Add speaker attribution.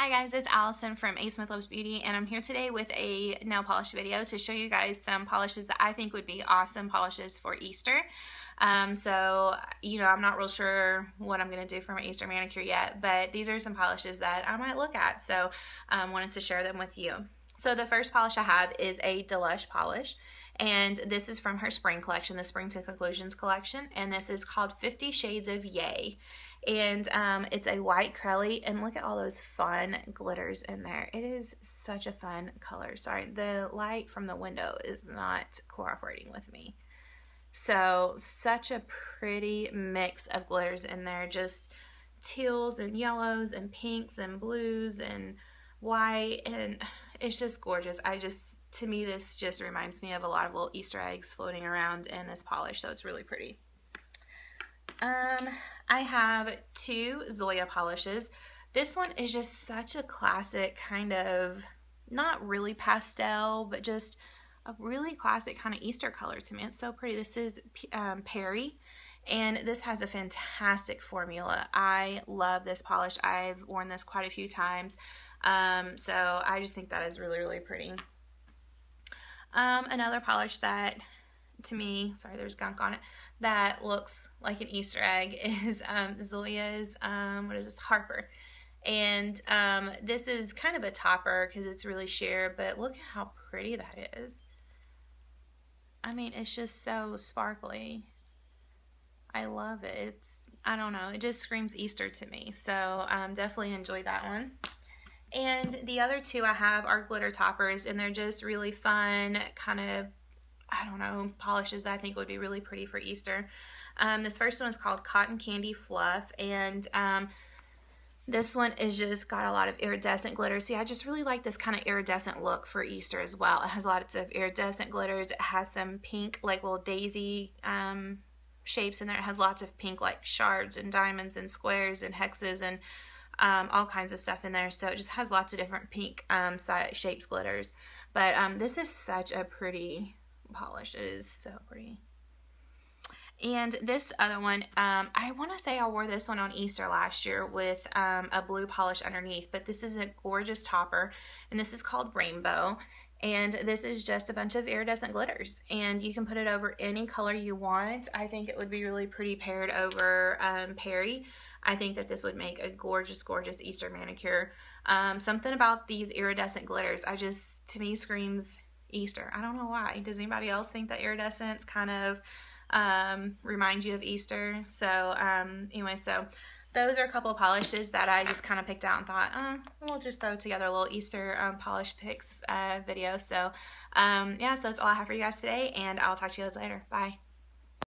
Speaker 1: Hi guys, it's Allison from A. Smith Loves Beauty and I'm here today with a nail polish video to show you guys some polishes that I think would be awesome polishes for Easter. Um, so, you know, I'm not real sure what I'm going to do for my Easter manicure yet, but these are some polishes that I might look at, so I um, wanted to share them with you. So the first polish I have is a Delush polish and this is from her spring collection, the Spring to Conclusions collection, and this is called 50 Shades of Yay. And um, it's a white crelly. And look at all those fun glitters in there. It is such a fun color. Sorry the light from the window is not cooperating with me. So such a pretty mix of glitters in there. Just teals and yellows and pinks and blues and white. And it's just gorgeous I just to me this just reminds me of a lot of little Easter eggs floating around in this polish so it's really pretty um, I have two Zoya polishes. This one is just such a classic kind of, not really pastel, but just a really classic kind of Easter color to me. It's so pretty. This is um, Perrie, and this has a fantastic formula. I love this polish. I've worn this quite a few times, um, so I just think that is really, really pretty. Um, another polish that, to me, sorry, there's gunk on it, that looks like an Easter egg is um, Zoya's, um, what is this, Harper. And um, this is kind of a topper because it's really sheer, but look at how pretty that is. I mean, it's just so sparkly. I love it. It's, I don't know, it just screams Easter to me. So um, definitely enjoy that one. And the other two I have are glitter toppers, and they're just really fun, kind of I don't know, polishes that I think would be really pretty for Easter. Um, this first one is called Cotton Candy Fluff, and um, this one is just got a lot of iridescent glitter. See, I just really like this kind of iridescent look for Easter as well. It has lots of iridescent glitters. It has some pink, like little daisy um, shapes in there. It has lots of pink, like shards and diamonds and squares and hexes and um, all kinds of stuff in there. So it just has lots of different pink um, shapes, glitters. But um, this is such a pretty polish. It is so pretty. And this other one, um, I want to say I wore this one on Easter last year with um, a blue polish underneath, but this is a gorgeous topper, and this is called Rainbow. And this is just a bunch of iridescent glitters, and you can put it over any color you want. I think it would be really pretty paired over um, Perrie. I think that this would make a gorgeous, gorgeous Easter manicure. Um, something about these iridescent glitters, I just, to me, screams Easter. I don't know why. Does anybody else think that iridescence kind of um, reminds you of Easter? So um, anyway, so those are a couple of polishes that I just kind of picked out and thought, oh, we'll just throw together a little Easter um, polish picks uh, video. So um, yeah, so that's all I have for you guys today, and I'll talk to you guys later. Bye.